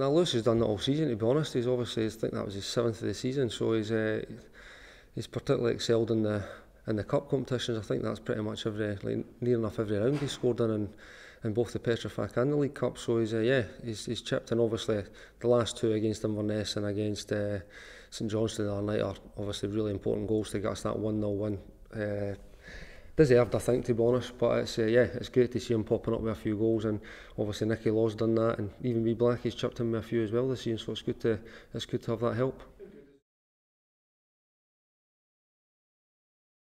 Now Lewis has done that all season. To be honest, he's obviously I think that was his seventh of the season, so he's uh, he's particularly excelled in the in the cup competitions. I think that's pretty much every like, near enough every round he scored in. And, in both the Petrofac and the League Cup. So he's uh, yeah, he's, he's chipped in. Obviously, the last two against Inverness and against uh, St Johnstone the other night are obviously really important goals to get us that one 0 win. Uh, deserved, I think, to be honest. But it's uh, yeah, it's great to see him popping up with a few goals, and obviously Nicky Law's done that, and even B Blackie's chipped in with a few as well this season. So it's good to it's good to have that help.